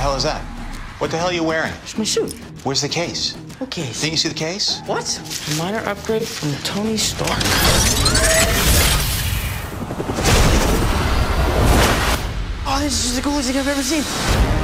hell is that? What the hell are you wearing? It's my suit. Where's the case? Okay. Didn't you see the case? What? A minor upgrade from Tony Stark. Oh, this is the coolest thing I've ever seen.